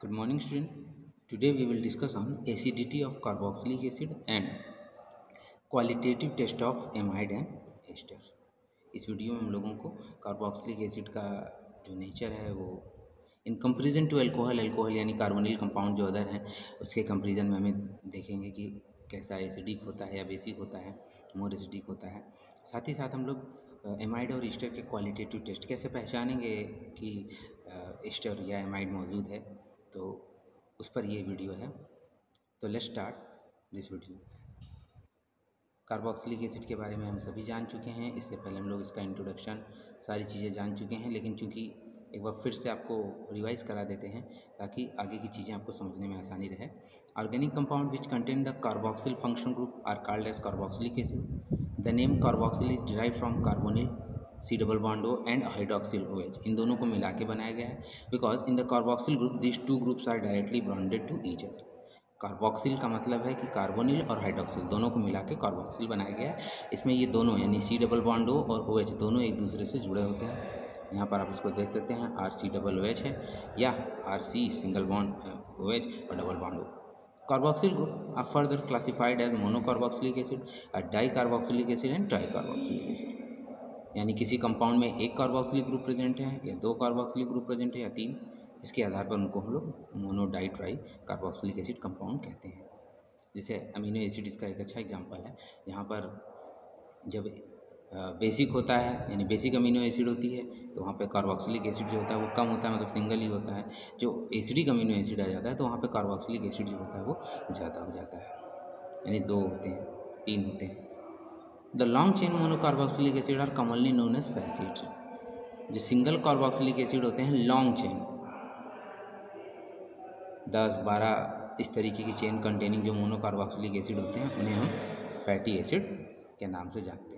Good morning, student. Today we will discuss on acidity of carboxylic acid and qualitative test of amide and ester. इस video में हम लोगों को carboxylic acid का जो nature है वो in comparison to alcohol alcohol यानी कार्बोनिल कंपाउंड जो अदर हैं, उसके कंपेरिजन में हमें देखेंगे कि कैसा एसिडिक होता है या बेसिक होता है मोर एसिडिक होता है साथ ही साथ हम लोग एमाइड और ईस्टर के क्वालिटेटिव टेस्ट कैसे पहचानेंगे कि ईस्टर या एमाइड मौजूद है तो उस पर ये वीडियो है। तो let's start this video carboxylic acid के बारे में हम सभी जान चुके हैं। इससे पहले हम लोग इसका इंट्रोडक्शन सारी चीज़ें जान चुके हैं, लेकिन चूँकि एक बार फिर से आपको रिवाइज करा देते हैं, ताकि आगे की चीज़ें आपको समझने में आसानी रहे। Organic compound which contain the carboxyl function group are called as carboxylic acid the name carboxyl is derive from carbonyl C double bond O and hydroxyl O H. इन दोनों को मिला के बनाया गया है। Because in the carboxyl group this two groups are directly bonded to each other carboxyl का मतलब है कि कार्बोनिल और हाइड्रोक्सिल दोनों को मिला के कार्बोक्सिल बनाया गया है। इसमें ये दोनों यानी सी डबल बॉन्ड ओ और ओ एच दोनों एक दूसरे से जुड़े होते हैं। यहाँ पर आप इसको देख सकते हैं, R C double O H है या R C single bond, O H और double bond O. Carboxyl group are further classified as monocarboxylic acid di carboxylic acid and tri carboxylic acid यानी किसी कंपाउंड में एक कार्बोक्सिलिक ग्रुप प्रेजेंट है या दो कार्बोक्सिलिक ग्रुप प्रेजेंट है या तीन, इसके आधार पर उनको हम लोग mono di tri carboxylic acid compound कहते हैं। जैसे अमीनो एसिड इसका एक अच्छा एग्जांपल है। यहाँ पर जब बेसिक होता है, यानी बेसिक अमीनो एसिड होती है तो वहाँ पे कार्बोक्सिलिक एसिड जो होता है वो कम होता है मतलब सिंगल ही होता है। जो एसिडिक अमीनो एसिड आ जाता है तो वहाँ पे कार्बोक्सिलिक एसिड जो होता है वो ज़्यादा हो जाता है। यानी दो होते हैं, तीन होते हैं। The long chain monocarboxylic acid are commonly known as fatty acids जो सिंगल कार्बोक्सिलिक एसिड होते हैं लॉन्ग चेन दस, बारह इस तरीके की चेन कंटेनिंग जो मोनोकार्बोक्सिलिक एसिड होते हैं, उन्हें हम फैटी एसिड के नाम से जानते हैं।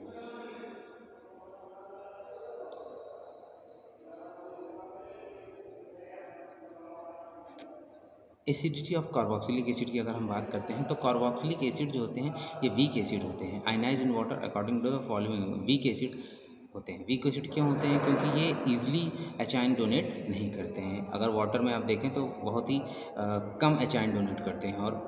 एसिडिटी ऑफ़ कार्बोक्सिलिक एसिड की अगर हम बात करते हैं तो कार्बोक्सिलिक एसिड जो होते हैं ये वीक एसिड होते हैं। Ionise in water according to the following weak acid होते हैं। वीक एसिड क्यों होते हैं? क्योंकि ये ईजिली एचाइन डोनेट नहीं करते हैं। अगर वाटर में आप देखें तो बहुत ही आ, कम एचाइन डोनेट करते हैं। और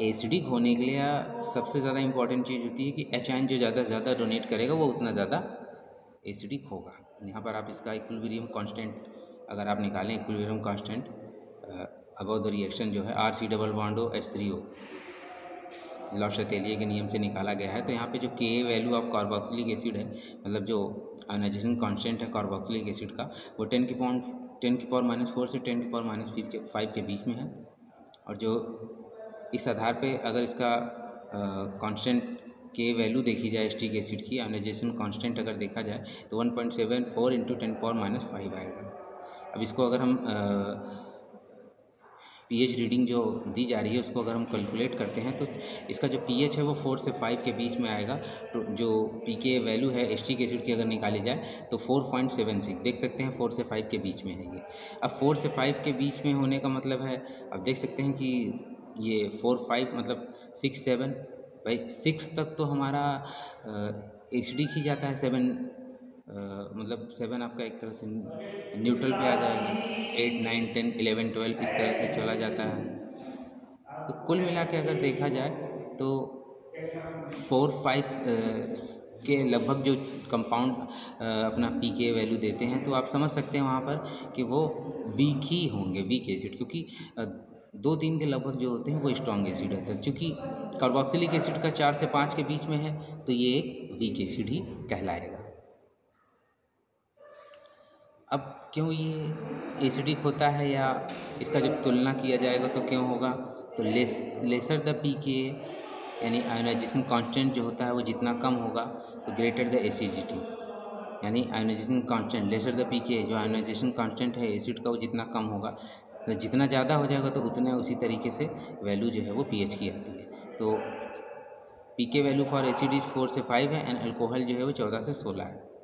एसिडिक होने के लिए सबसे ज़्यादा इंपॉर्टेंट चीज़ होती है कि एच एचाइन जो ज़्यादा से ज़्यादा डोनेट करेगा वो उतना ज़्यादा एसिडिक होगा। यहाँ पर आप इसका इक्विलिब्रियम कांस्टेंट अगर आप निकालें equilibrium constant about the reaction जो है R C double bond O S three O Le Chatelier के नियम से निकाला गया है तो यहाँ पे जो के वैल्यू ऑफ़ कार्बोक्सिलिक एसिड है मतलब जो आयोनाइजेशन कांस्टेंट है कार्बोक्सिलिक एसिड का, वो टेन की पॉइंट टेन की पावर माइनस फोर से टेन की पावर माइनस फाइव के फाइव के बीच में है। और जो इस आधार पे अगर इसका कांस्टेंट के वैल्यू देखी जाए एस्टिक एसिड की आयोनाइजेशन कांस्टेंट अगर देखा जाए तो one point seven four into ten power minus five आएगा। अब इसको अगर हम पीएच रीडिंग जो दी जा रही है, उसको अगर हम कैलकुलेट करते हैं तो इसका जो पीएच है वो फोर से फाइव के बीच में आएगा। तो जो पी के वैल्यू है एस्टिक एसिड की अगर निकाली जाए तो फोर पॉइंट सेवन सिक्स देख सकते हैं फोर से फाइव के बीच में है ये। अब फोर से फाइव के बीच में होने का मतलब है, अब देख सकते हैं कि ये फोर फाइव मतलब सिक्स सेवन भाई सिक्स तक तो हमारा एसिडिक ही जाता है सेवन मतलब सेवन आपका एक तरह से न्यूट्रल पे आ जाएगा। Eight nine ten eleven twelve इस तरह से चला जाता है। तो कुल मिला के अगर देखा जाए तो फोर फाइव के लगभग जो कंपाउंड अपना पी के वैल्यू देते हैं तो आप समझ सकते हैं वहाँ पर कि वो वीक ही होंगे वीक एसिड क्योंकि दो तीन के लगभग जो होते हैं वो स्ट्रॉन्ग एसिड होता है। चूँकि कार्बोक्सिलिक एसिड का चार से पाँच के बीच में है तो ये एक वीक एसिड ही कहलाएगा। अब क्यों ये एसिडिक होता है या इसका जब तुलना किया जाएगा तो क्यों होगा? तो लेस, लेसर द पी के, यानी आयोनाइजेशन कांस्टेंट जो होता है वो जितना कम होगा तो ग्रेटर द एसिडिटी यानी ionisation constant lesser the P K, जो आयोनाइजेशन कांस्टेंट है एसिड का वो जितना कम होगा तो जितना ज़्यादा हो जाएगा तो उतने उसी तरीके से वैल्यू जो है वो पीएच की आती है। तो P K value for acid is four से फाइव है एंड अल्कोहल जो है वो चौदह से सोलह है।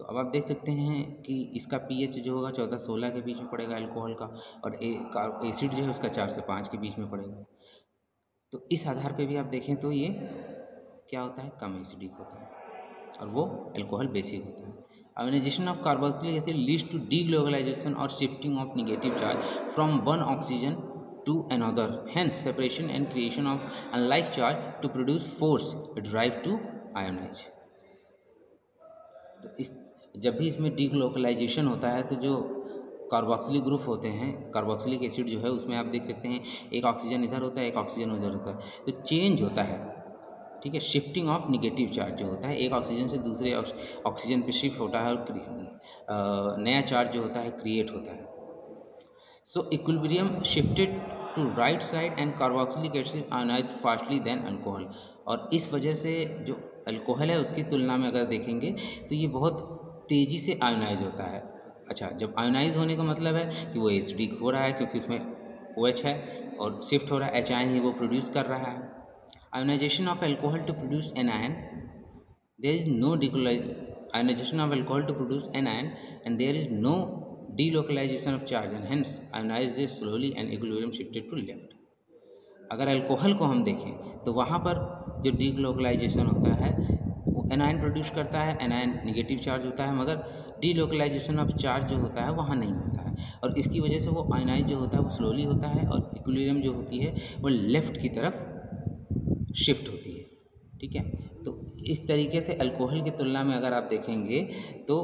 तो अब आप देख सकते हैं कि इसका पीएच जो होगा चौदह सोलह के बीच में पड़ेगा अल्कोहल का और एसिड जो है उसका चार से पाँच के बीच में पड़ेगा। तो इस आधार पे भी आप देखें तो ये क्या होता है? कम एसिडिक होता है और वो अल्कोहल बेसिक होता है। Ionisation of carboxylic acid leads to delocalisation और shifting of negative charge from one oxygen to another हैं separation and creation of unlike charge to produce force drive to ionise तो इस जब भी इसमें डिग्लोकलाइजेशन होता है तो जो कार्बोक्सिलिक ग्रुप होते हैं, कार्बोक्सिलिक एसिड जो है, उसमें आप देख सकते हैं, एक ऑक्सीजन इधर होता है, एक ऑक्सीजन उधर होता है। तो चेंज होता है, ठीक है? शिफ्टिंग ऑफ़ निगेटिव चार्ज जो होता है, एक ऑक्सीजन से दूसरे ऑक्सीजन पे शिफ्ट होता है और नया चार्ज जो होता है, क्रिएट होता है। So equilibrium shifted to right side and carboxylic acid ionise fastly than alcohol और इस वजह से जो अल्कोहल है, उसकी तुलना में अगर देखेंगे तो ये बहुत तेज़ी से आयोनाइज होता है। अच्छा जब आयोनाइज होने का मतलब है कि वो एसिडिक हो रहा है क्योंकि उसमें ओ OH है और शिफ्ट हो रहा है एच आयन ही वो प्रोड्यूस कर रहा है। Ionisation of alcohol to produce an ion there is no delocalisation of alcohol to produce an ion and there is no delocalisation of charge and hence ionise is slowly and equilibrium shifted to left अगर alcohol को हम देखें तो वहाँ पर जो delocalisation होता है एनायन प्रोड्यूस करता है एनायन निगेटिव चार्ज होता है, मगर डीलोकलाइजेशन ऑफ़ चार्ज जो होता है, वहाँ नहीं होता है। और इसकी वजह से वो आयनाइज जो होता है, वो स्लोली होता है और इक्विलिब्रियम जो होती है, वो लेफ़्ट की तरफ़ शिफ्ट होती है। ठीक है? तो इस तरीके से अल्कोहल की तुलना में अगर आप देखेंगे तो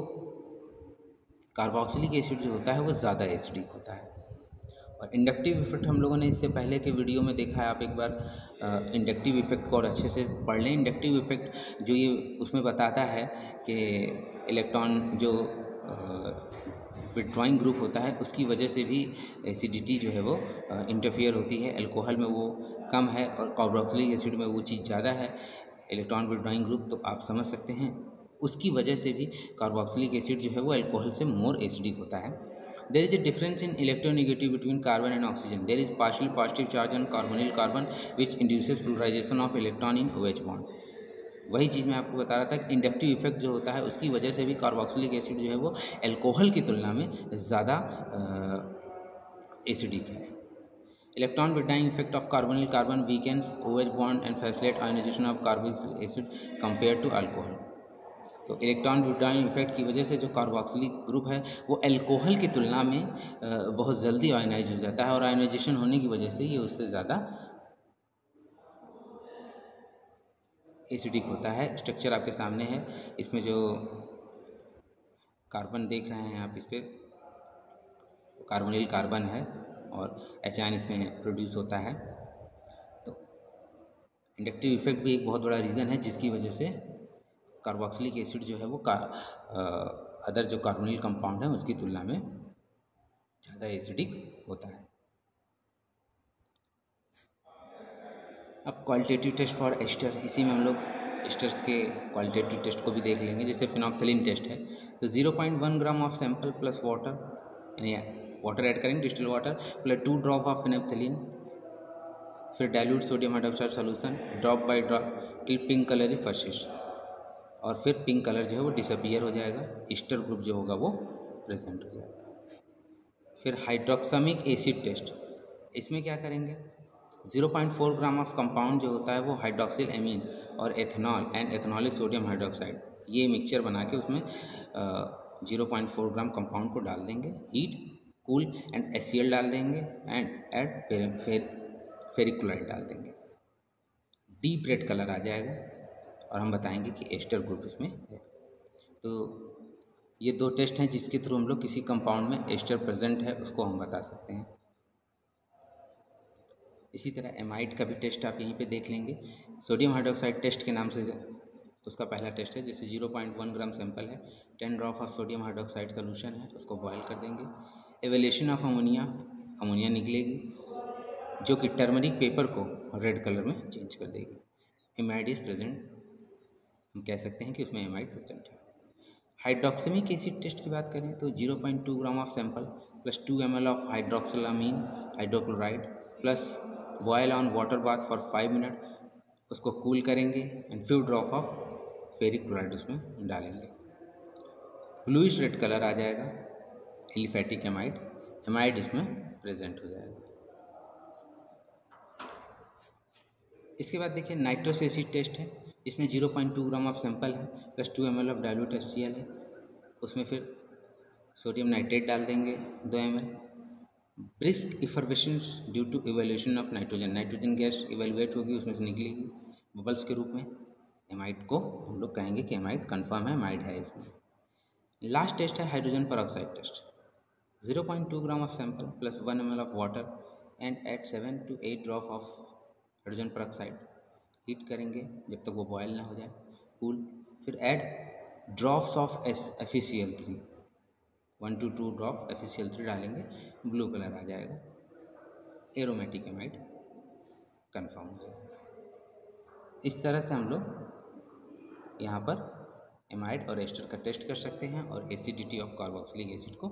कार्बोक्सिलिक एसिड जो होता है, वो ज़्यादा एसिडिक होता है। और इंडक्टिव इफ़ेक्ट हम लोगों ने इससे पहले के वीडियो में देखा है, आप एक बार इंडक्टिव इफ़ेक्ट को और अच्छे से पढ़ लें। इंडक्टिव इफ़ेक्ट जो ये उसमें बताता है कि इलेक्ट्रॉन जो विड्रॉइंग ग्रुप होता है, उसकी वजह से भी एसिडिटी जो है वो इंटरफियर होती है। अल्कोहल में वो कम है और कार्बोक्सिलिक एसिड में वो चीज़ ज़्यादा है। इलेक्ट्रॉन विड्रॉइंग ग्रुप तो आप समझ सकते हैं। उसकी वजह से भी कार्बोक्सिलिक एसिड जो है वो अल्कोहल से मोर एसिडिक होता है। Is a difference in electronegative between carbon and oxygen there is partial positive charge on carbonyl carbon which induces polarisation of electron in O H bond वही चीज़ मैं आपको बता रहा था कि इंडक्टिव इफ़ेक्ट जो होता है, उसकी वजह से भी कार्बोक्सिलिक एसिड जो है वो अल्कोहल की तुलना में ज़्यादा एसिडिक है। Electron withdrawing effect of carbonyl carbon weakens H bond and facilitate ionisation of carboxylic acid compare to alcohol तो इलेक्ट्रॉन विटाइन इफ़ेक्ट की वजह से जो कार्बोक्सिलिक ग्रुप है, वो एल्कोहल की तुलना में बहुत जल्दी आयोनाइज हो जाता है और आयोनाइजेशन होने की वजह से ये उससे ज़्यादा एसिडिक होता है। स्ट्रक्चर आपके सामने है। इसमें जो कार्बन देख रहे हैं आप इस पर कार्बोनिल कार्बन है और एच इसमें प्रोड्यूस होता है। तो इंडक्टिव इफ़ेक्ट भी एक बहुत बड़ा रीज़न है, जिसकी वजह से कार्बोक्सिलिक एसिड जो है वो का अदर जो कार्बोनिल कंपाउंड है, उसकी तुलना में ज़्यादा एसिडिक होता है। अब क्वालिटेटिव टेस्ट फॉर एस्टर इसी में हम लोग एस्टर्स के क्वालिटेटिव टेस्ट को भी देख लेंगे। जैसे फिनॉक्थलिन टेस्ट है तो zero point one gram of sample plus water यानी वाटर ऐड करेंगे distil water plus two drop of phenolphthalein फिर dilute sodium hydroxide solution drop by drop till pink colour persists और फिर पिंक कलर जो है वो डिसअपियर हो जाएगा। ईस्टर ग्रुप जो होगा वो प्रेजेंट हो जाएगा। फिर हाइड्रोक्समिक एसिड टेस्ट इसमें क्या करेंगे? 0.4 ग्राम ऑफ़ कंपाउंड जो होता है वो हाइड्रोक्सिल एमीन और ethanol and ethanolic sodium hydroxide ये मिक्सचर बना के उसमें zero point four gram compound को डाल देंगे। हीट कूल एंड एस डाल देंगे एंड एड फेरिकुलाइड डाल देंगे। डीप रेड कलर आ जाएगा। और हम बताएँगे कि एस्टर ग्रुप इसमें है। तो ये दो टेस्ट हैं जिसके थ्रू हम लोग किसी कंपाउंड में एस्टर प्रेजेंट है, उसको हम बता सकते हैं। इसी तरह एमाइड का भी टेस्ट आप यहीं पे देख लेंगे। सोडियम हाइड्रोक्साइड टेस्ट के नाम से उसका पहला टेस्ट है जैसे zero point one gram sample है। Ten drop of sodium hydroxide solution है, उसको बॉयल कर देंगे। एवेलेशन ऑफ़ अमोनिया अमोनिया निकलेगी, जो कि टर्मरिक पेपर को रेड कलर में चेंज कर देगी। Amide is present. हम कह सकते हैं कि उसमें एमाइड प्रेजेंट है। हाइड्रोक्समिक एसिड टेस्ट की बात करें तो zero point two gram of sample plus two M L of hydroxylamine hydrochloride plus boil on water bath for five minute उसको कूल करेंगे and few drop of ferric chloride उसमें डालेंगे। Bluish red colour आ जाएगा aliphatic amide amide इसमें present हो जाएगा। इसके बाद देखिए नाइट्रस एसिड टेस्ट है। इसमें zero point two gram of sample है plus two M L of dilute S है। उसमें फिर सोडियम नाइट्रेट डाल देंगे दो M L brisk effervescence due to evolution of nitrogen nitrogen gas evaluate होगी, उसमें से निकलेगी बबल्स के रूप में। एमाइड को हम लोग कहेंगे कि एमाइड कन्फर्म है एमाइड है इसमें। लास्ट टेस्ट है hydrogen peroxide test zero point two gram of sample plus one M of water and eight seven to eight drop of hydrogen peroxide heat करेंगे जब तक वो बॉयल ना हो जाए कूल फिर add drops of S F three one to two drop F three डालेंगे blue colour आ जाएगा. एरोमेटिक एमाइड कन्फर्म हो जाएगा. इस तरह से हम लोग यहाँ पर एमाइड और एस्टर का टेस्ट कर सकते हैं और एसिडिटी ऑफ़ कार्बोक्सिलिक एसिड को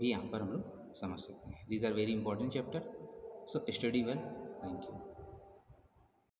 भी यहाँ पर हम लोग समझ सकते हैं. These are very important chapter so study well thank you